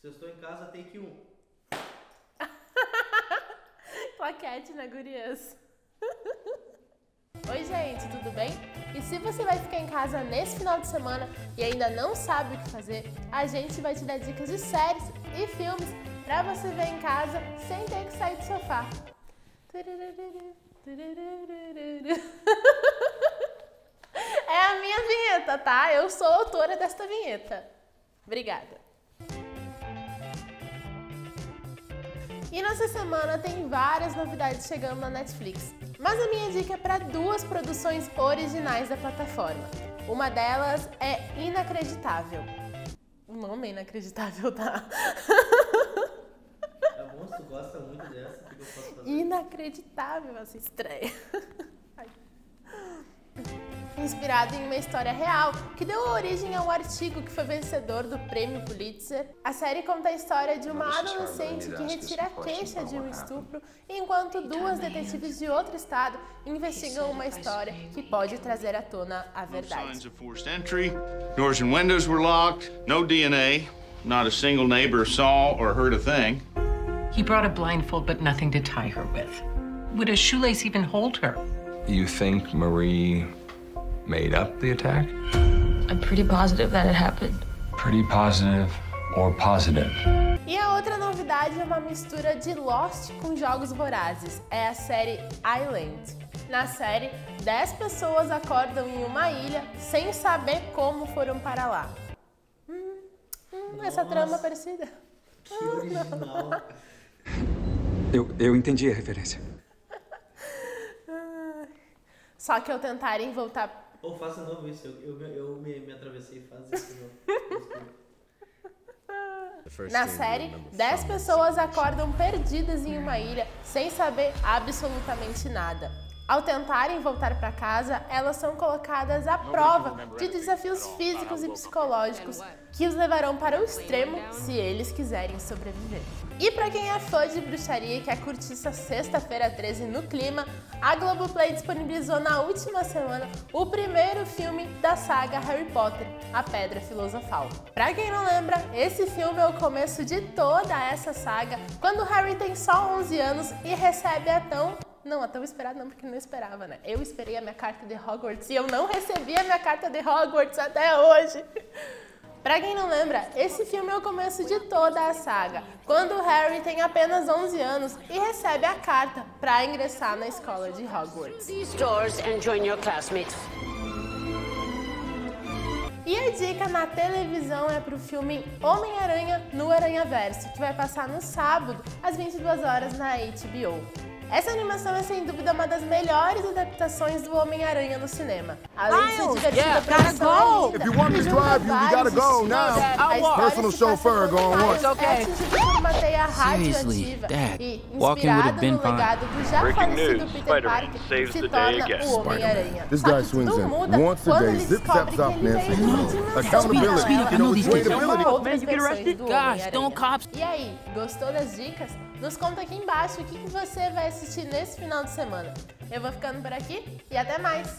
Se eu estou em casa, take um. Claquete, né, gurias? Oi, gente, tudo bem? E se você vai ficar em casa nesse final de semana e ainda não sabe o que fazer, a gente vai te dar dicas de séries e filmes para você ver em casa sem ter que sair do sofá. É a minha vinheta, tá? Eu sou autora desta vinheta. Obrigada. E nessa semana tem várias novidades chegando na Netflix. Mas a minha dica é para duas produções originais da plataforma. Uma delas é Inacreditável. O nome é inacreditável, tá? É bom tu gosta muito dessa, o que eu posso fazer? Inacreditável essa estreia. Inspirado em uma história real, que deu origem a um artigo que foi vencedor do prêmio Pulitzer. A série conta a história de uma adolescente que retira a queixa de um estupro, enquanto duas detetives de outro estado investigam uma história que pode trazer à tona a verdade. of forced entry. Doors and windows were locked. No DNA. Not a single neighbor saw or heard a thing. He brought a blindfold, but nothing to tie her with. Would a shoelace even hold her? You think Marie made up the attack? I'm pretty positive that it happened. Pretty positive or positive? E a outra novidade é uma mistura de Lost com Jogos Vorazes. É a série Island. Na série, 10 pessoas acordam em uma ilha sem saber como foram para lá. Hum, hum, essa trama é parecida. Que original. Eu, eu entendi a referência. Só que ao tentarem voltar. Ou faça de novo isso, eu, eu, me- eu me, me atravessei, faz isso de novo. Na série, 10 pessoas acordam perdidas em uma ilha sem saber absolutamente nada. Ao tentarem voltar para casa, elas são colocadas à prova de desafios físicos e psicológicos que os levarão para o extremo se eles quiserem sobreviver. E para quem é fã de bruxaria e quer curtir essa sexta-feira 13 no clima, a Globoplay disponibilizou na última semana o primeiro filme da saga Harry Potter, A Pedra Filosofal. Pra quem não lembra, esse filme é o começo de toda essa saga, quando Harry tem só 11 anos e recebe a tão não, a tão esperada não, porque não esperava, né? Eu esperei a minha carta de Hogwarts e eu não recebi a minha carta de Hogwarts até hoje. Pra quem não lembra, esse filme é o começo de toda a saga, quando o Harry tem apenas 11 anos e recebe a carta para ingressar na escola de Hogwarts. these doors and join your classmates. E a dica na televisão é pro filme Homem-Aranha no Aranhaverso, que vai passar no sábado, às 22 horas na HBO. Essa animação é sem dúvida uma das melhores adaptações do Homem-Aranha no cinema. Além de ser divertida, a produção é linda. If you want me to drive you, you gotta go now. Personal chauffeur going once. É atingido por uma teia radioativa Dad, e inspirado no legado do já falecido Peter Spider-Man Parker, saves se torna o Homem-Aranha. This Só guy que swings tudo in muda once a quando day, ele zip, descobre zap, que zap, ele Nancy. Accountability. You know, it's Gosh, Homem-Aranha. don't cops- E aí, gostou das dicas? Nos conta aqui embaixo o que você vai assistir nesse final de semana. Eu vou ficando por aqui e até mais!